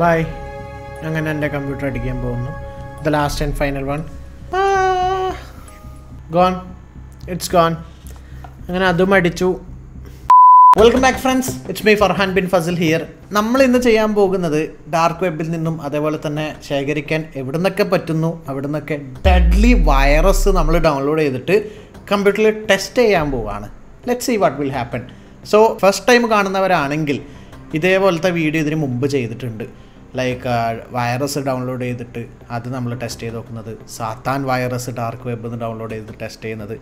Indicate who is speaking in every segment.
Speaker 1: By അങ്ങനെ എന്റെ computer അടിക്കാൻ പോകുന്നു. The last and final one gone it's gone അങ്ങനെ അതും അടിച്ചു. Welcome back friends it's me Farhan bin Fazal here നമ്മൾ ഇന്ന് ചെയ്യാൻ പോകുന്നത് ഡാർക്ക് വെബിൽ നിന്നും അതേപോലെ തന്നെ ശേഖരിക്കാൻ എവിടെ നിന്നൊക്കെ പറ്റുന്നു അവിടെ നിന്നൊക്കെ ഡെഡ്ലി വൈറസ് നമ്മൾ ഡൗൺലോഡ് ചെയ്തിട്ട് കമ്പ്യൂട്ടറിൽ ടെസ്റ്റ് ചെയ്യാൻ പോവുകയാണ് let see what will happen so first time കാണുന്നവരാണെങ്കിൽ ഇതേപോലത്തെ വീഡിയോ ഇതിന് മുമ്പ് ചെയ്തിട്ടുണ്ട്. ലൈക്ക് വൈറസ് ഡൗൺലോഡ് ചെയ്തിട്ട് അത് നമ്മൾ ടെസ്റ്റ് ചെയ്ത് നോക്കുന്നത്. സാത്താൻ വൈറസ് ഡാർക്ക് വെബ് എന്ന് ഡൗൺലോഡ് ചെയ്ത് ടെസ്റ്റ് ചെയ്യുന്നത്.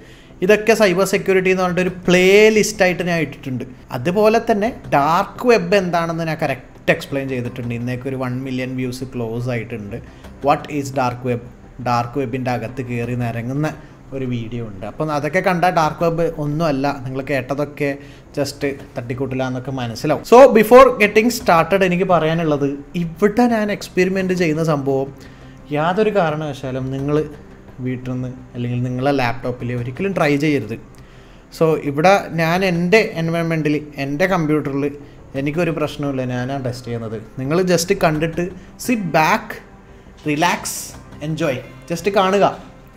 Speaker 1: ഇതൊക്കെ സൈബർ സെക്യൂരിറ്റി എന്ന് പറഞ്ഞിട്ട് ഒരു പ്ലേ ലിസ്റ്റായിട്ട് ഞാൻ ഇട്ടിട്ടുണ്ട്. അതുപോലെ തന്നെ ഡാർക്ക് വെബ് എന്താണെന്ന് ഞാൻ കറക്റ്റ് എക്സ്പ്ലെയിൻ ചെയ്തിട്ടുണ്ട്. ഇന്നേക്ക് ഒരു വൺ മില്യൺ വ്യൂസ് ക്ലോസ് ആയിട്ടുണ്ട്. What is dark web dark വെബിന്റെ അകത്ത് കയറി നിരങ്ങുന്ന ഒരു വീഡിയോ ഉണ്ട്. അപ്പം അതൊക്കെ കണ്ട ഡാർക്ക് വെബ് ഒന്നുമല്ല. നിങ്ങൾ കേട്ടതൊക്കെ ജസ്റ്റ് തട്ടിക്കൂട്ടില്ല എന്നൊക്കെ മനസ്സിലാവും. സോ ബിഫോർ ഗെറ്റിംഗ് സ്റ്റാർട്ടഡ് എനിക്ക് പറയാനുള്ളത് ഇവിടെ ഞാൻ എക്സ്പെരിമെന്റ് ചെയ്യുന്ന സംഭവം യാതൊരു കാരണവശാലും നിങ്ങൾ വീട്ടിൽ നിന്ന് അല്ലെങ്കിൽ നിങ്ങളെ ലാപ്ടോപ്പിൽ ഒരിക്കലും ട്രൈ ചെയ്യരുത്. സോ ഇവിടെ ഞാൻ എന്റെ എൻവയൺമെന്റിൽ എന്റെ കമ്പ്യൂട്ടറിൽ എനിക്കൊരു പ്രശ്നമില്ല ഞാനാണ് ടെസ്റ്റ് ചെയ്യുന്നത്. നിങ്ങൾ ജസ്റ്റ് കണ്ടിട്ട് sit back relax enjoy just കാണുക.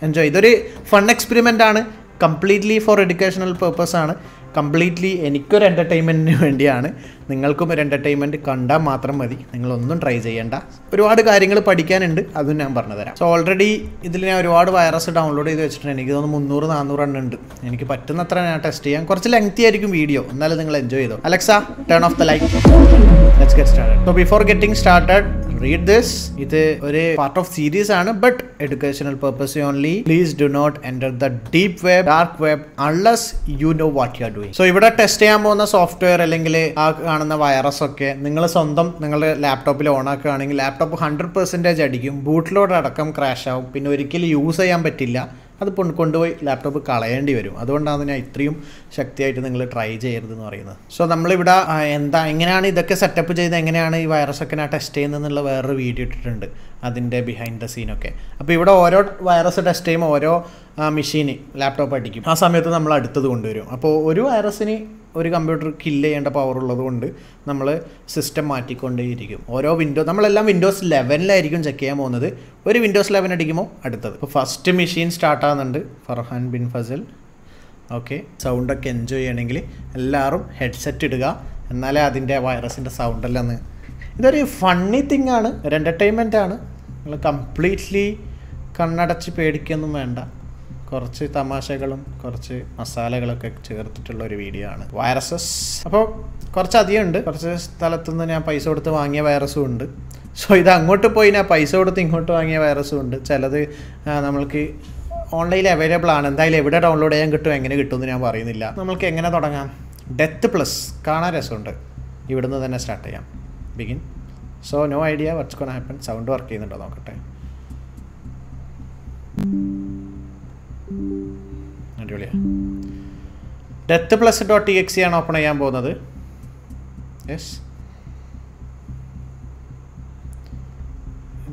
Speaker 1: എൻജോയ് ഇതൊരു ഫൺ എക്സ്പെരിമെന്റ് ആണ്. കംപ്ലീറ്റ്ലി ഫോർ എഡ്യൂക്കേഷണൽ പേർപ്പസ് ആണ്. കംപ്ലീറ്റ്ലി എനിക്കൊരു എന്റർടൈൻമെന്റിന് വേണ്ടിയാണ്. നിങ്ങൾക്കും ഒരു എന്റർടൈൻമെന്റ് കണ്ടാൽ മാത്രം മതി. നിങ്ങളൊന്നും ട്രൈ ചെയ്യേണ്ട. ഒരുപാട് കാര്യങ്ങൾ പഠിക്കാനുണ്ട്. അതും ഞാൻ പറഞ്ഞുതരാം സോ ഓൾറെഡി ഇതിൽ ഞാൻ ഒരുപാട് വൈറസ് ഡൗൺലോഡ് ചെയ്ത് വെച്ചിട്ടുണ്ട്. എനിക്ക് തോന്നുന്നു മുന്നൂറ് നാനൂറ് എണ്ണം ഉണ്ട്. എനിക്ക് പറ്റുന്നത്ര ഞാൻ ടെസ്റ്റ് ചെയ്യാം. കുറച്ച് ലെങ്തി ആയിരിക്കും വീഡിയോ എന്നാലും നിങ്ങൾ എൻജോയ് ചെയ്തോ. Alexa turn off the light let's get started so before getting started read this ഇത് ഒരു പാർട്ട് ഓഫ് സീരീസ് ആണ്. But educational purpose only please do not enter the deep web dark web unless you know what you are doing so ഇവിടെ test ചെയ്യാൻ പോകുന്ന software അല്ലെങ്കിൽ ആ കാണുന്ന virus ഒക്കെ നിങ്ങൾ സ്വന്തം നിങ്ങളുടെ ലാപ്ടോപ്പിൽ ഓണാക്കുകയാണെങ്കിൽ ലാപ്ടോപ്പ് ഹൺഡ്രഡ് പെർസെന്റേജ് അടിക്കും ബൂട്ടിലോട് അടക്കം ക്രാഷ് ആവും പിന്നെ ഒരിക്കലും യൂസ് ചെയ്യാൻ പറ്റില്ല. അത് കൊണ്ട് കൊണ്ടുപോയി ലാപ്ടോപ്പ് കളയേണ്ടി വരും. അതുകൊണ്ടാണ് ഞാൻ ഇത്രയും ശക്തിയായിട്ട് നിങ്ങൾ ട്രൈ ചെയ്യരുതെന്ന് പറയുന്നത്. സോ നമ്മളിവിടെ എന്താ എങ്ങനെയാണ് ഇതൊക്കെ സെറ്റപ്പ് ചെയ്ത് എങ്ങനെയാണ് ഈ വൈറസൊക്കെ ഞാൻ ടെസ്റ്റ് ചെയ്യുന്നതെന്നുള്ള വേറൊരു വീഡിയോ ഇട്ടിട്ടുണ്ട്. അതിന്റെ ബിഹൈൻഡ് ദ സീനൊക്കെ അപ്പോൾ ഇവിടെ ഓരോ വൈറസ് ടെസ്റ്റ് ചെയ്യുമ്പോൾ ഓരോ മെഷീന് ലാപ്ടോപ്പ് അടിക്കും. ആ സമയത്ത് നമ്മൾ അടുത്തത് കൊണ്ടുവരും. അപ്പോൾ ഒരു വൈറസിന് ഒരു കമ്പ്യൂട്ടർ കില്ല് ചെയ്യേണ്ട പവർ ഉള്ളതുകൊണ്ട് നമ്മൾ സിസ്റ്റം മാറ്റിക്കൊണ്ടേയിരിക്കും. ഓരോ വിൻഡോ നമ്മളെല്ലാം വിൻഡോസ് ലെവനിലായിരിക്കും ചെക്ക് ചെയ്യാൻ പോകുന്നത്. ഒരു വിൻഡോസ് ലെവൻ അടിക്കുമ്പോൾ അടുത്തത്. ഇപ്പോൾ ഫസ്റ്റ് മെഷീൻ സ്റ്റാർട്ട് ആകുന്നുണ്ട്. ഫർഹാൻ ബിൻ ഫസൽ. ഓക്കെ സൗണ്ടൊക്കെ എൻജോയ് ചെയ്യണമെങ്കിൽ എല്ലാവരും ഹെഡ്സെറ്റ് ഇടുക. എന്നാലേ അതിന്റെ വൈറസിന്റെ സൗണ്ടെല്ലാം ഇതൊരു ഫണ്ണി തിങ് ആണ്. ഒരു എന്റർടൈൻമെന്റ് ആണ്. നിങ്ങൾ കംപ്ലീറ്റ്ലി കണ്ണടച്ച് പേടിക്കൊന്നും വേണ്ട. കുറച്ച് തമാശകളും കുറച്ച് മസാലകളൊക്കെ ചേർത്തിട്ടുള്ള ഒരു വീഡിയോ ആണ് വൈറസസ്. അപ്പോൾ കുറച്ചധികം ഉണ്ട്. കുറച്ച് സ്ഥലത്തുനിന്ന് ഞാൻ പൈസ കൊടുത്ത് വാങ്ങിയ വൈറസും ഉണ്ട്. സോ ഇത് അങ്ങോട്ട് പോയി ഞാൻ പൈസ കൊടുത്ത് ഇങ്ങോട്ട് വാങ്ങിയ വൈറസും ഉണ്ട്. ചിലത് നമ്മൾക്ക് ഓൺലൈനിൽ അവൈലബിൾ ആണ്. എന്തായാലും എവിടെ ഡൗൺലോഡ് ചെയ്യാൻ കിട്ടും എങ്ങനെ കിട്ടുമെന്ന് ഞാൻ പറയുന്നില്ല. നമ്മൾക്ക് എങ്ങനെ തുടങ്ങാം? ഡെത്ത് പ്ലസ് കാണാൻ രസമുണ്ട്. ഇവിടുന്ന് തന്നെ സ്റ്റാർട്ട് ചെയ്യാം. Begin so no idea what's gonna happen sound work ചെയ്യുന്നുണ്ടോ? നോക്കട്ടെ. അടിപൊളിയാ. Death plus dot T exe ആണ് ഓപ്പൺ ചെയ്യാൻ പോകുന്നത്. യെസ്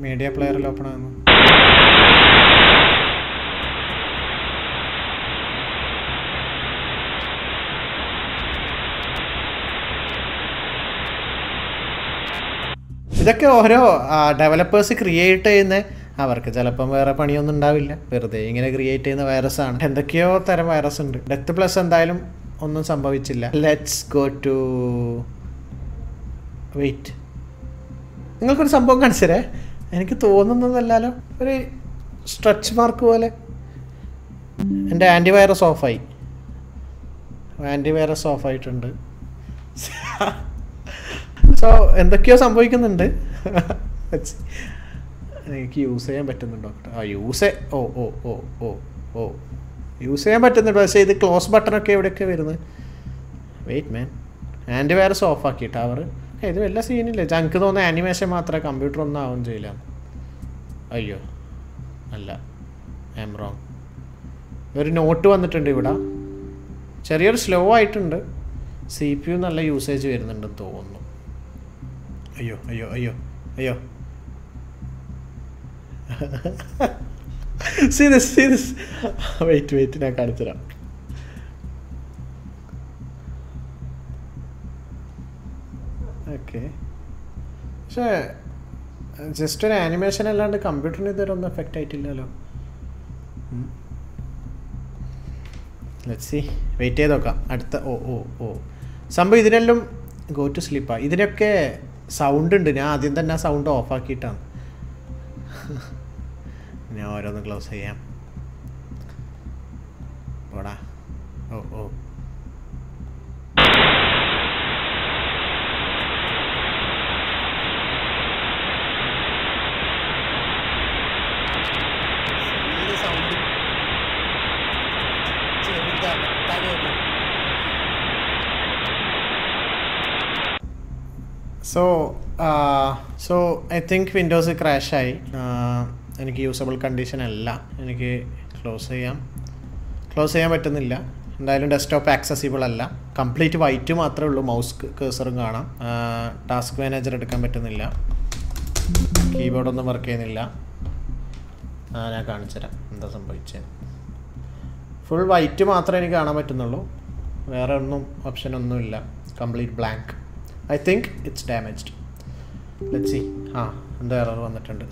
Speaker 1: മീഡിയ പ്ലെയറിൽ ഓപ്പൺ ആകുന്നു ഇതൊക്കെ ഓരോ ഡെവലപ്പേഴ്സ് ക്രിയേറ്റ് ചെയ്യുന്ന അവർക്ക് ചിലപ്പം വേറെ പണിയൊന്നും ഉണ്ടാവില്ല. വെറുതെ ഇങ്ങനെ ക്രിയേറ്റ് ചെയ്യുന്ന വൈറസ് ആണ്. എന്തൊക്കെയോ തരം വൈറസ് ഉണ്ട്. ഡെത്ത് പ്ലസ് എന്തായാലും ഒന്നും സംഭവിച്ചില്ല. ലെറ്റ്സ് ഗോ ടു വെയിറ്റ് നിങ്ങൾക്കൊരു സംഭവം കാണിച്ചരേ എനിക്ക് തോന്നുന്നതല്ലാലോ ഒരു സ്ട്രെച്ച് മാർക്ക് പോലെ. എന്റെ ആന്റി വൈറസ് ഓഫായി ആന്റി വൈറസ് ഓഫായിട്ടുണ്ട് സോ എന്തൊക്കെയോ സംഭവിക്കുന്നുണ്ട്. എനിക്ക് യൂസ് ചെയ്യാൻ പറ്റുന്നുണ്ടോ? ആ യൂസ് ഓ ഓ ഓ ഓ ഓ. യൂസ് ചെയ്യാൻ പറ്റുന്നുണ്ട് പക്ഷേ ഇത് ക്ലോസ് ബട്ടണൊക്കെ എവിടെയൊക്കെ വരുന്നത്? Wait man antivirus off ആക്കി ടവർ ഇത് വല്ല സീനില്ല ഞങ്ങൾക്ക് തോന്നുന്ന ആനിമേഷൻ മാത്രമേ കമ്പ്യൂട്ടർ ഒന്നും ആവുകയും ചെയ്യില്ല. അയ്യോ. അല്ല. ഐ എം റോങ് ഒരു നോട്ട് വന്നിട്ടുണ്ട് ഇവിടെ. ചെറിയൊരു സ്ലോ ആയിട്ടുണ്ട്. സി പി യു നല്ല യൂസേജ് വരുന്നുണ്ടെന്ന് തോന്നുന്നു. അയ്യോ അയ്യോ അയ്യോ അയ്യോ. സീരിയസ് സീരിയസ് വെയിറ്റ് വെയിറ്റ് ഞാൻ കാണിച്ചുതരാം. ഓക്കെ പക്ഷേ ജസ്റ്റ് ഒരു ആനിമേഷൻ അല്ലാണ്ട് കമ്പ്യൂട്ടറിന് ഇതുവരെ ഒന്നും എഫക്റ്റ് ആയിട്ടില്ലല്ലോ സി വെയിറ്റ് ചെയ്ത് നോക്കാം. അടുത്ത ഓ ഓ ഓ. സംഭവം ഇതിനെല്ലാം ഗോ ടു സ്ലീപ്പാണ് ഇതിനൊക്കെ സൗണ്ട് ഉണ്ട്. ഞാൻ ആദ്യം തന്നെ ആ സൗണ്ട് ഓഫാക്കിയിട്ടാണ് ഓരോന്ന് ക്ലോസ് ചെയ്യാം. ഓടാ ഓ ഓ. So so I think Windows ക്രാഷായി എനിക്ക് യൂസബിൾ കണ്ടീഷൻ അല്ല. എനിക്ക് ക്ലോസ് ചെയ്യാം. ക്ലോസ് ചെയ്യാൻ പറ്റുന്നില്ല. എന്തായാലും ഡെസ്ക്ടോപ്പ് ആക്സസിബിൾ അല്ല. കംപ്ലീറ്റ് വൈറ്റ് മാത്രമേ ഉള്ളൂ. മൗസ് കേസറും കാണാം. ടാസ്ക് മാനേജർ എടുക്കാൻ പറ്റുന്നില്ല. കീബോർഡൊന്നും വർക്ക് ചെയ്യുന്നില്ല. ഞാൻ കാണിച്ചുതരാം എന്താ സംഭവിച്ചത് ഫുൾ വൈറ്റ് മാത്രമേ എനിക്ക് കാണാൻ പറ്റുന്നുള്ളൂ. വേറെ ഒന്നും ഓപ്ഷൻ ഒന്നുമില്ല complete blank I think it's damaged let see ആ എന്താ എറർ വന്നിട്ടുണ്ട്.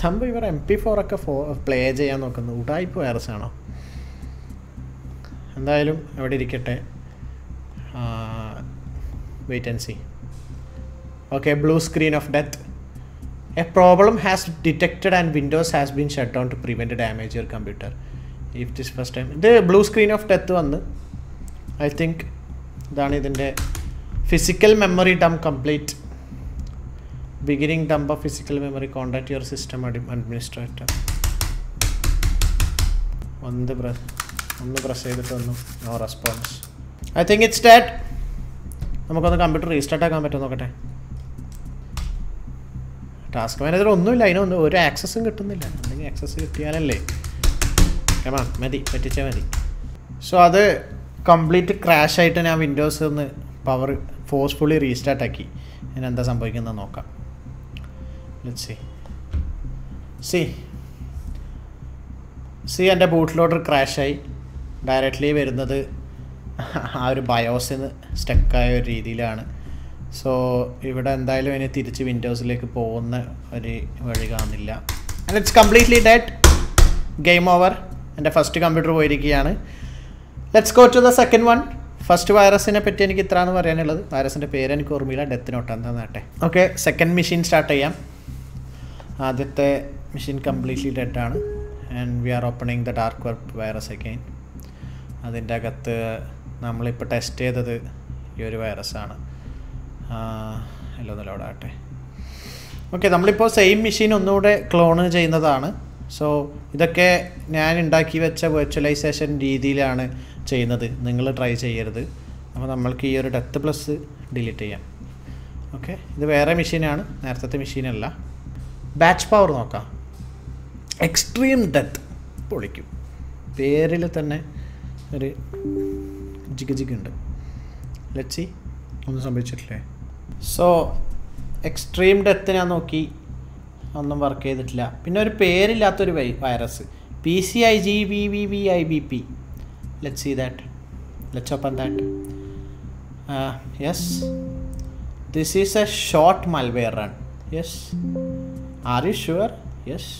Speaker 1: സംഭവം ഇവർ എം പി ഫോറൊക്കെ ഫോ പ്ലേ ചെയ്യാൻ നോക്കുന്നു. ഉടായ്പ വൈറസ് ആണോ? എന്തായാലും അവിടെ ഇരിക്കട്ടെ. Wait and see okay blue screen of death a problem has detected and Windows has been shut down to prevent damage your computer if this first time ഇത് blue screen of death വന്ന് I think ഇതാണ് ഇതിന്റെ physical memory dump complete beginning dump physical memory contact your system administrator ഒന്ന് press ഒന്ന് press ചെയ്തിട്ട് വന്നു. No response I think it's that നമുക്കൊന്ന് computer restart ആക്കാൻ പറ്റുമോ നോക്കട്ടെ? ടാസ്ക് മാനേജർ ഒന്നുമില്ല. അതിനൊന്നും ഒരു ആക്സസും കിട്ടുന്നില്ല. അല്ലെങ്കിൽ ആക്സസ് കിട്ടിയാലല്ലേ? കമാ മതി. പറ്റിച്ചാൽ മതി. സോ അത് കംപ്ലീറ്റ് ക്രാഷ് ആയിട്ട് ഞാൻ വിൻഡോസ് ഒന്ന് പവർ ഫോഴ്സ്ഫുള്ളി റീസ്റ്റാർട്ട് ആക്കി. ഞാൻ എന്താ സംഭവിക്കുന്നത് നോക്കാം. ലെറ്റ് സി സി സി എന്റെ ബൂട്ട് ലോഡർ ക്രാഷായി ഡയറക്റ്റ്ലി വരുന്നത് ആ ഒരു ബയോസിന് സ്റ്റക്കായ ഒരു രീതിയിലാണ്. സോ ഇവിടെ എന്തായാലും ഇനി തിരിച്ച് വിൻഡോസിലേക്ക് പോകുന്ന ഒരു വഴി കാണുന്നില്ല and it's completely dead game over എന്റെ ഫസ്റ്റ് കമ്പ്യൂട്ടർ പോയിരിക്കുകയാണ്. Let's go to the second one first വൈറസിനെ പറ്റി എനിക്ക് ഇത്രയാണ് പറയാനുള്ളത്. വൈറസിന്റെ പേര് എനിക്ക് ഓർമ്മയില്ല. ഡെത്ത് നോട്ട് എന്താന്നാട്ടെ ഓക്കെ സെക്കൻഡ് മെഷീൻ സ്റ്റാർട്ട് ചെയ്യാം. ആദ്യത്തെ machine completely ഡെഡാണ് and we are opening the dark web virus again അതിന്റെ അകത്ത് നമ്മളിപ്പോൾ ടെസ്റ്റ് ചെയ്തത് ഈ ഒരു വൈറസാണ് എല്ലോ നിലവിടാട്ടെ ഓക്കെ നമ്മളിപ്പോൾ സെയിം മെഷീൻ ഒന്നുകൂടെ ക്ലോണ് ചെയ്യുന്നതാണ്. സോ ഇതൊക്കെ ഞാൻ ഉണ്ടാക്കി വെച്ച വെർച്വലൈസേഷൻ രീതിയിലാണ് ചെയ്യുന്നത്. നിങ്ങൾ ട്രൈ ചെയ്യരുത്. അപ്പോൾ നമ്മൾക്ക് ഈ ഒരു ഡെത്ത് പ്ലസ് ഡിലീറ്റ് ചെയ്യാം. ഓക്കെ ഇത് വേറെ മെഷീനാണ് നേരത്തെ മെഷീനല്ല ബാച്ച് പവർ നോക്കാം. എക്സ്ട്രീം ഡെത്ത് പൊളിക്കും. പേരിൽ തന്നെ ഒരു ജിഗ് ജിഗ് ഉണ്ട് ലച്ചി ഒന്നും സംഭവിച്ചിട്ടില്ലേ? സോ എക്സ്ട്രീം ഡെത്ത് ഞാൻ നോക്കി. ഒന്നും വർക്ക് ചെയ്തിട്ടില്ല. പിന്നെ ഒരു പേരില്ലാത്തൊരു Y virus P C I G V V V I B P let see that let's open that yes this is a short malware run yes are you sure yes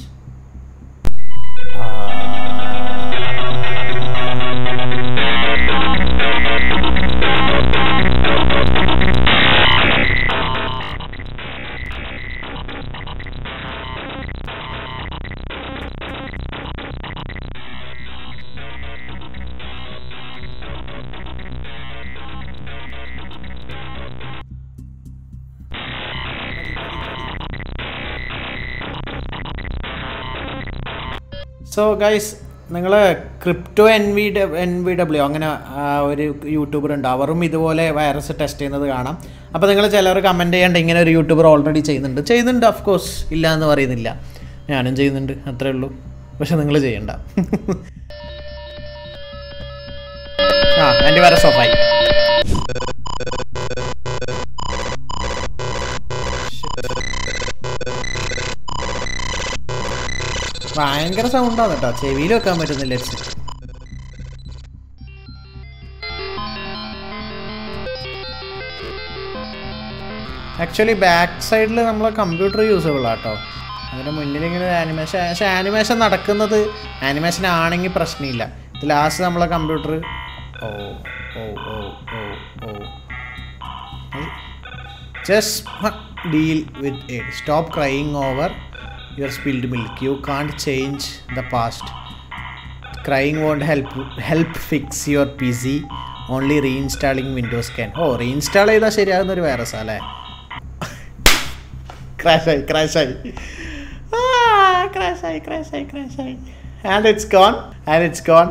Speaker 1: so guys നിങ്ങൾ crypto N V N V W അങ്ങനെ ഒരു YouTuber ഉണ്ട്. അവരും ഇതുപോലെ virus test ചെയ്യുന്നത് കാണാം. അപ്പോൾ നിങ്ങൾ ചിലർ കമന്റ് ചെയ്യേണ്ട ഇങ്ങനെ ഒരു യൂട്യൂബർ ഓൾറെഡി ചെയ്യുന്നുണ്ട്. ചെയ്യുന്നുണ്ട് ഓഫ് കോഴ്സ് ഇല്ല എന്ന് പറയുന്നില്ല. ഞാനും ചെയ്യുന്നുണ്ട് അത്രേ ഉള്ളൂ. പക്ഷെ നിങ്ങൾ ചെയ്യണ്ട. ആ എന്റെ വൈറസ് ഓഫായി ഭയങ്കര സൗണ്ടാണ് കേട്ടോ ചെവിയിൽ വെക്കാൻ പറ്റുന്നില്ല. ആക്ച്വലി ബാക്ക് സൈഡിൽ നമ്മൾ കമ്പ്യൂട്ടർ യൂസബിൾ ആട്ടോ. അതിന് മുന്നിൽ ഇങ്ങനെ ആനിമേഷൻ പക്ഷേ ആനിമേഷൻ നടക്കുന്നത് ആനിമേഷൻ ആണെങ്കിൽ പ്രശ്നമില്ല. ഇത് ലാസ്റ്റ് നമ്മളെ computer oh oh oh oh oh just deal with it stop crying over spilled milk you can't change the past crying won't help help fix your P C only reinstalling Windows can oh reinstall ചെയ്താൽ ശരിയാകുന്ന ഒരു വൈറസാ അല്ലേ ക്രാഷായി ക്രാഷായി ക്രാഷായി ക്രാഷായി ക്രാഷായി and it's gone and it's gone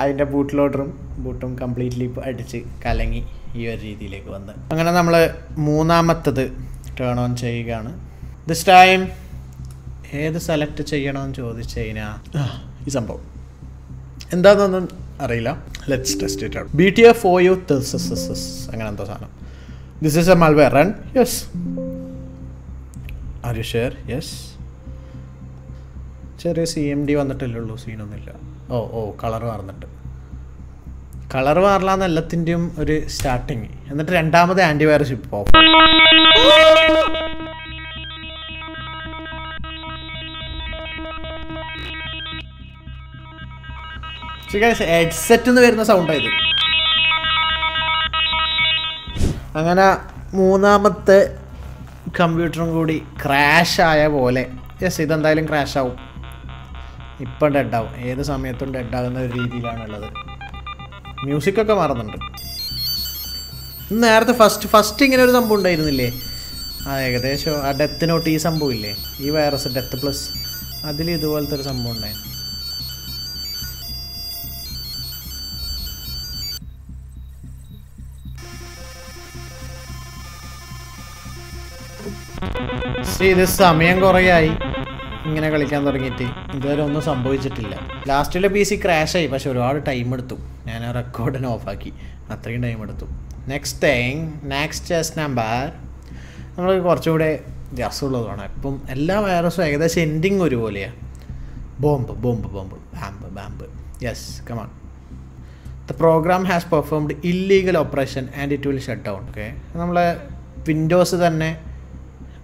Speaker 1: അതിന്റെ ബൂട്ട് ലോഡറും ബൂട്ടും കംപ്ലീറ്റ്ലി അടിച്ച് കലങ്ങി ഈ ഒരു രീതിയിലേക്ക് വന്ന്. അങ്ങനെ നമ്മൾ മൂന്നാമത്തത് ടേൺ ഓൺ ചെയ്യുകയാണ്. ദിസ് ടൈം ഏത് സെലക്ട് ചെയ്യണമെന്ന് ചോദിച്ചു കഴിഞ്ഞാൽ ഈ സംഭവം. എന്താണെന്നൊന്നും അറിയില്ല. Let's test it out B T F for you അങ്ങനെ എന്താ സാധനം. This is a malware run yes are you sure yes ചെറിയ സി എം ഡി വന്നിട്ടല്ലേ ഉള്ളൂ സീനൊന്നുമില്ല ഓ ഓ കളർ മാറുന്നുണ്ട് കളർ മാറില്ലാന്ന് എല്ലാത്തിന്റെയും ഒരു സ്റ്റാർട്ടിങ് എന്നിട്ട് രണ്ടാമത് ആന്റിവൈറസ് ഇപ്പോൾ ഹെഡ്സെറ്റ് എന്ന് വരുന്ന സൗണ്ടായത് അങ്ങനെ മൂന്നാമത്തെ കമ്പ്യൂട്ടറും കൂടി ക്രാഷ് ആയ പോലെ. യെസ് ഇതെന്തായാലും ക്രാഷ് ആവും. ഇപ്പം ഡെഡാവും ഏത് സമയത്തും ഡെഡാകുന്ന ഒരു രീതിയിലാണുള്ളത് മ്യൂസിക്കൊക്കെ മാറുന്നുണ്ട്. നേരത്തെ ഫസ്റ്റ് ഫസ്റ്റ് ഇങ്ങനെ ഒരു സംഭവം ഉണ്ടായിരുന്നില്ലേ? ആ ഏകദേശം ആ ഡെത്ത് നോട്ട് ഈ സംഭവം ഇല്ലേ? ഈ വൈറസ് ഡെത്ത് പ്ലസ് അതിൽ ഇതുപോലത്തെ ഒരു സംഭവം ഉണ്ടായിരുന്നു. See, ഇത് സമയം കുറയായി. ഇങ്ങനെ കളിക്കാൻ തുടങ്ങിയിട്ട്. ഇതുവരെ ഒന്നും സംഭവിച്ചിട്ടില്ല. ലാസ്റ്റിലെ പി സി ക്രാഷായി പക്ഷെ ഒരുപാട് ടൈം എടുത്തു. ഞാൻ ആ റെക്കോർഡിനെ ഓഫാക്കി അത്രയും ടൈം എടുത്തു. Next thing next chess number നമ്മൾ കുറച്ചുകൂടെ രസമുള്ളതാണ് ഇപ്പം എല്ലാ വൈറസും ഏകദേശം എൻഡിങ് ഒരുപോലെയാണ് bomb bomb bomb ബാമ്പ് ബാമ്പ് yes come on the program has performed illegal operation and it will shut down okay നമ്മളെ വിൻഡോസ് തന്നെ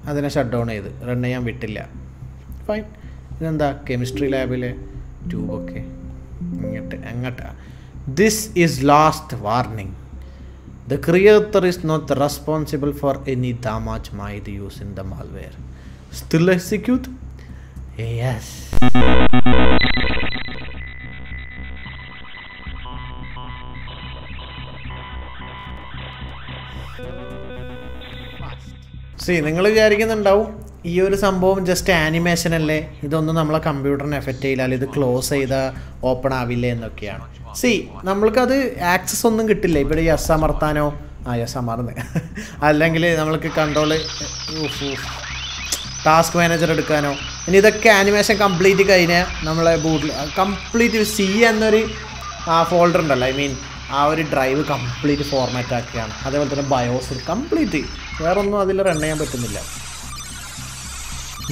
Speaker 1: അതിനെ ഷട്ട് ഡൗൺ ചെയ്ത്. റൺ ചെയ്യാൻ വിട്ടില്ല. ഫൈൻ ഇതെന്താ? കെമിസ്ട്രി ലാബിലെ ട്യൂബൊക്കെ ഇങ്ങോട്ട് അങ്ങോട്ട്. This is last warning the creator is not responsible for any damage made using the malware still execute yes see നിങ്ങൾ വിചാരിക്കുന്നുണ്ടാവും ഈ ഒരു സംഭവം ജസ്റ്റ് ആനിമേഷൻ അല്ലേ? ഇതൊന്നും നമ്മളെ കമ്പ്യൂട്ടറിന് എഫക്റ്റ് ചെയ്യില്ല ഇത് ക്ലോസ് ചെയ്താൽ ഓപ്പൺ ആവില്ല എന്നൊക്കെയാണ്. സി നമ്മൾക്കത് ആക്സസ് ഒന്നും കിട്ടില്ല. ഇവിടെ യെസ് അമർത്താനോ? ആ യെസ് അമർന്ന്. അല്ലെങ്കിൽ നമ്മൾക്ക് കൺട്രോൾ ടാസ്ക് മാനേജർ എടുക്കാനോ? ഇനി ഇതൊക്കെ ആനിമേഷൻ കംപ്ലീറ്റ് കഴിഞ്ഞാൽ നമ്മളെ ബൂട്ടിൽ കംപ്ലീറ്റ് സി എന്നൊരു ആ ഫോൾഡർ ഉണ്ടല്ലോ. ഐ മീൻ ആ ഒരു ഡ്രൈവ് കംപ്ലീറ്റ് ഫോർമാറ്റ് ആക്കുകയാണ് അതേപോലെ തന്നെ ബയോസ് കംപ്ലീറ്റ് വേറൊന്നും അതിൽ റൺ ചെയ്യാൻ പറ്റുന്നില്ല.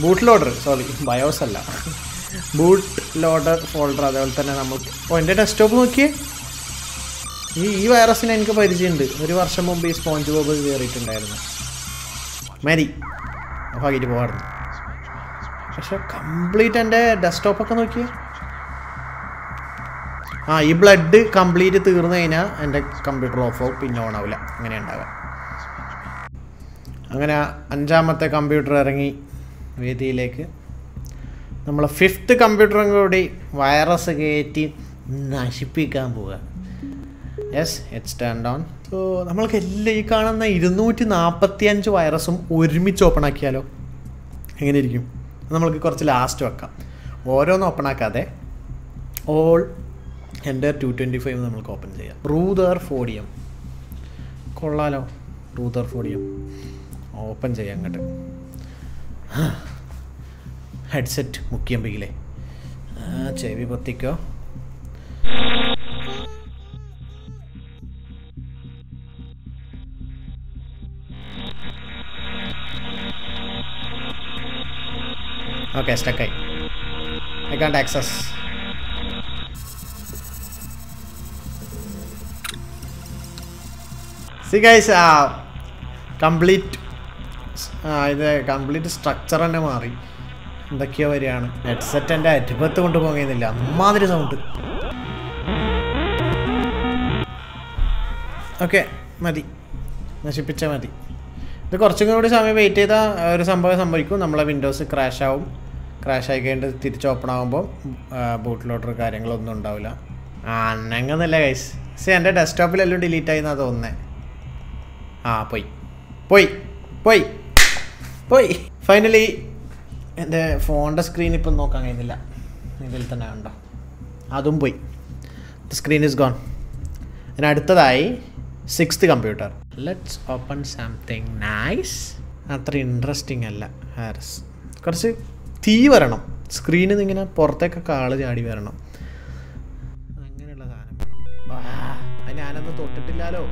Speaker 1: ബൂട്ട് ലോഡർ സോറി ബയോസ് അല്ല. ബൂട്ട് ലോഡർ ഫോൾഡർ അതേപോലെ തന്നെ നമുക്ക് ഓ എന്റെ ഡെസ്ക്ടോപ്പ് നോക്കിയേ. ഈ ഈ വൈറസിന് എനിക്ക് പരിചയമുണ്ട്. ഒരു വർഷം മുമ്പ് ഈ സ്പോഞ്ച് ബോബ് കയറിയിട്ടുണ്ടായിരുന്നു. മരി. ഭാഗിട്ട് പോകാറുണ്ട് പക്ഷെ കംപ്ലീറ്റ് എന്റെ ഡെസ്ക്ടോപ്പൊക്കെ നോക്കിയേ. ആ ഈ ബ്ലഡ് കംപ്ലീറ്റ് തീർന്നു കഴിഞ്ഞാൽ എന്റെ കമ്പ്യൂട്ടർ ഓഫ് ആവും പിന്നെ ഓൺ ആവില്ല അങ്ങനെ ഉണ്ടാകാം അങ്ങനെ അഞ്ചാമത്തെ കമ്പ്യൂട്ടർ ഇറങ്ങി വേദിയിലേക്ക്. നമ്മൾ ഫിഫ്ത്ത് കമ്പ്യൂട്ടറും കൂടി വൈറസ് കയറ്റി നശിപ്പിക്കാൻ പോവുക. Yes it's turn down so നമ്മൾക്ക് എല്ലാം ഈ കാണുന്ന ഇരുന്നൂറ്റി നാൽപ്പത്തി അഞ്ച് വൈറസും ഒരുമിച്ച് ഓപ്പൺ ആക്കിയാലോ? എങ്ങനെ ഇരിക്കും നമ്മൾക്ക് കുറച്ച് ലാസ്റ്റ് വെക്കാം. ഓരോന്നും ഓപ്പൺ ആക്കാതെ ഓൾ എന്റെ ടു ട്വന്റി ഫൈവ് നമ്മൾക്ക് ഓപ്പൺ ചെയ്യാം. റൂദർ ഫോഡിയം കൊള്ളാലോ റൂദർ ഫോഡിയം ഓപ്പൺ ചെയ്യാം അങ്ങോട്ട്. ഹെഡ്സെറ്റ് മുക്കിയമ്പിക്കില്ലേ ചെവി പൊത്തിക്കോ. ഓക്കെ സ്റ്റക്കായി I can't access see guys complete ആ ഇത് കംപ്ലീറ്റ് സ്ട്രക്ചർ തന്നെ മാറി. എന്തൊക്കെയോ വരികയാണ്. ഹെഡ്സെറ്റ് എന്റെ അരിപ്പത്ത് കൊണ്ട് പോകുന്നില്ല അമ്മാതിരി സൗണ്ട് ഓക്കെ മതി. നശിപ്പിച്ചാൽ മതി. ഇത് കുറച്ചും കൂടി സമയം വെയിറ്റ് ചെയ്താൽ ഒരു സംഭവം സംഭവിക്കും. നമ്മളെ വിൻഡോസ് ക്രാഷ് ആവും. ക്രാഷ് ആയി കഴിഞ്ഞിട്ട് തിരിച്ച് ഓപ്പൺ ആകുമ്പോൾ ബൂട്ട് ലോഡർ കാര്യങ്ങളൊന്നും ഉണ്ടാവില്ല. ആ അന്നങ്ങന്നല്ല ഗൈസ് സി എന്റെ ഡെസ്ക്ടോപ്പിലെല്ലാം ഡിലീറ്റ് ആയി എന്നാ തോന്നുന്നത് ആ പോയി. പോയി. പോയി. പോയി. ഫൈനലി എന്റെ ഫോണിന്റെ സ്ക്രീൻ ഇപ്പം നോക്കാൻ കഴിയുന്നില്ല. ഇതിൽ തന്നെ ഉണ്ടോ? അതും പോയി. സ്ക്രീൻ ഇസ് ഗോൺ ഇനി അടുത്തതായി sixth computer let's open something nice അത്ര ഇൻട്രസ്റ്റിംഗ് അല്ല ഹാരസ് കുറച്ച് തീ വരണം. സ്ക്രീനിൽ നിന്ന് ഇങ്ങനെ പുറത്തേക്കൊക്കെ ആൾ ചാടി വരണം. അങ്ങനെയുള്ള സാധനം അത് ഞാനൊന്നും തൊട്ടിട്ടില്ലാലോ?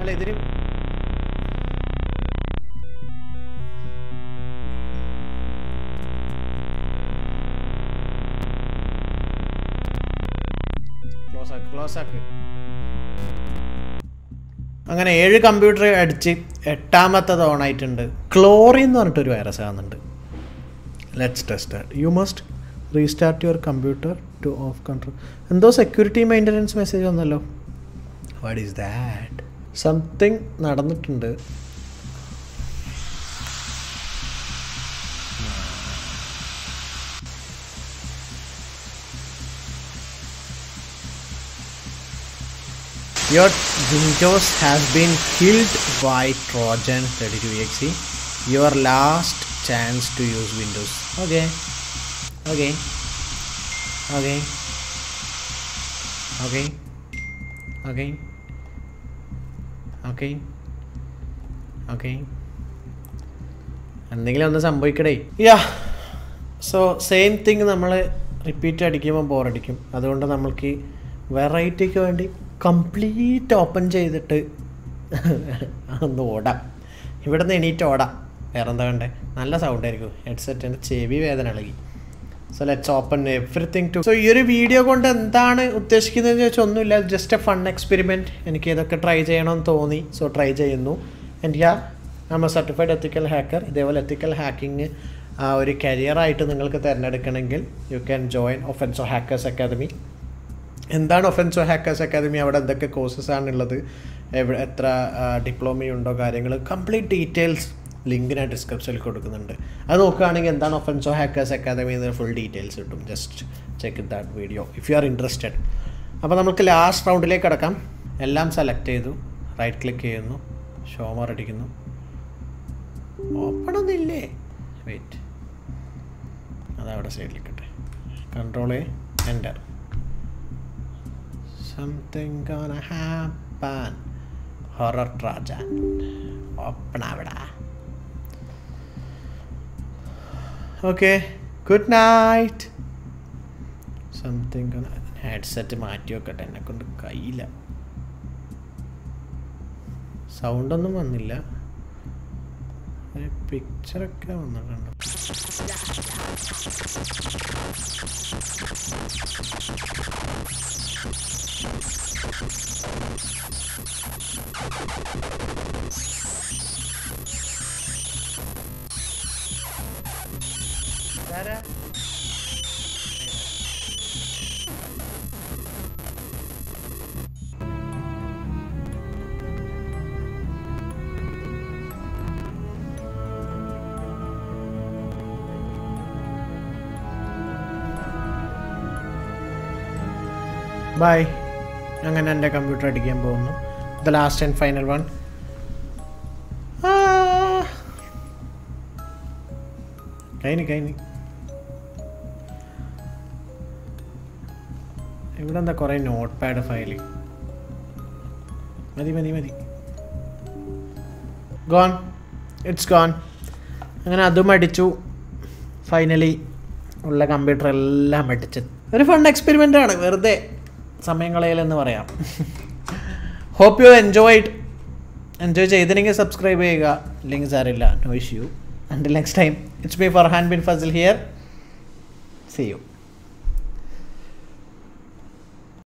Speaker 1: അല്ല ഇതിന് ക്ലോസ് ആക്ക്. അങ്ങനെ ഏഴ് കമ്പ്യൂട്ടർ അടിച്ച് എട്ടാമത്തെ തവണയായിട്ടുണ്ട്. ക്ലോറിൻ എന്ന് പറഞ്ഞിട്ടൊരു വൈറസ് ആകുന്നുണ്ട് let's test you must restart your computer to off control എന്തോ സെക്യൂരിറ്റി മെയിന്റനൻസ് മെസ്സേജ് വന്നല്ലോ. വാട്ട് ഈസ് ദാറ്റ് സംതിങ് നടന്നിട്ടുണ്ട്. Your Windows has been killed by Trojan 32exe. Your last chance to use Windows. Okay. Okay. Okay. Okay. Okay. Okay. Okay. എന്തെങ്കിലും ഒന്ന് സംഭവിക്കടേ yeah so same thing നമ്മൾ repeat അടിക്കുമ്പോൾ ബോറടിക്കും അതുകൊണ്ട് നമ്മൾക്ക് വെറൈറ്റിക്ക് വേണ്ടി കംപ്ലീറ്റ് ഓപ്പൺ ചെയ്തിട്ട് ഒന്ന് ഓടാം. ഇവിടെ നിന്ന് എണീറ്റ് ഓടാം. വേറെ എന്താ വേണ്ടേ? നല്ല സൗണ്ട് ആയിരിക്കും. ഹെഡ്സെറ്റിന്റെ ചെവി വേദന ഇളകി. So let's open everything too so ഈ ഒരു വീഡിയോ കൊണ്ട് എന്താണ് ഉദ്ദേശിക്കുന്നതെന്ന് ചോദിച്ചാൽ ഒന്നുമില്ല. ജസ്റ്റ് എ ഫൺ എക്സ്പെരിമെന്റ് എനിക്ക് ഇതൊക്കെ ട്രൈ ചെയ്യണമെന്ന് തോന്നി. സോ ട്രൈ ചെയ്യുന്നു. ആൻഡ് യാ ആ സർട്ടിഫൈഡ് എത്തിക്കൽ ഹാക്കർ ഇതേപോലെ എത്തിക്കൽ ഹാക്കിങ് ഒരു കരിയറായിട്ട് നിങ്ങൾക്ക് തിരഞ്ഞെടുക്കണമെങ്കിൽ you can join Offenso Hackers Academy എന്താണ് ഒഫൻസോ ഹാക്കേഴ്സ് അക്കാദമി അവിടെ എന്തൊക്കെ കോഴ്സസ് ആണുള്ളത്? എവിടെ എത്ര ഡിപ്ലോമയുണ്ടോ കാര്യങ്ങൾ കംപ്ലീറ്റ് ഡീറ്റെയിൽസ് ലിങ്കിനെ ഡിസ്ക്രിപ്ഷനിൽ കൊടുക്കുന്നുണ്ട്. അത് നോക്കുകയാണെങ്കിൽ എന്താണ് ഒഫൻസോ ഹാക്കേഴ്സ് അക്കാദമി എന്ന് ഫുൾ ഡീറ്റെയിൽസ് കിട്ടും. Just check that video if you are interested അപ്പോൾ നമുക്ക് ലാസ്റ്റ് റൗണ്ടിലേക്ക് കിടക്കാം. എല്ലാം സെലക്ട് ചെയ്തു. റൈറ്റ് ക്ലിക്ക് ചെയ്യുന്നു. ഷോമർ അടിക്കുന്നു. ഓപ്പൺ ഒന്നില്ലേ വെയിറ്റ് അതവിടെ സൈഡിൽ കിട്ടെ control enter something gonna happen. Horror trajan. Open അവിടെ okay good night something headset മാറ്റി വെക്കട്ടെ എന്നെ കൊണ്ട് കയ്യില്ല. സൗണ്ടൊന്നും വന്നില്ല. പിക്ചറൊക്കെ വന്നിട്ടുണ്ട്. ഇതാരാ? ബൈ അങ്ങനെ എന്റെ കമ്പ്യൂട്ടർ അടിക്കാൻ പോകുന്നു. The last and final one കഴിഞ്ഞു കഴിഞ്ഞു ഇവിടെ എന്താ കുറേ നോട്ട് പാഡ് ഫയൽ മതി മതി മതി. ഗോൺ ഇറ്റ്സ് ഗോൺ അങ്ങനെ അതും അടിച്ചു. ഫൈനലി ഉള്ള കമ്പ്യൂട്ടർ എല്ലാം അടിച്ചത്. ഒരു ഫണ്ട് എക്സ്പെരിമെന്റ് ആണ് വെറുതെ. സമയം കളയലെന്ന് പറയാം. ഹോപ്പ് യു എൻജോയ്ഡ് എൻജോയ് ചെയ്തില്ലെങ്കിൽ സബ്സ്ക്രൈബ് ചെയ്യുക. ഇല്ലെങ്കിൽ സാറില്ല no issue and next time it's me Farhan bin Fazal here see you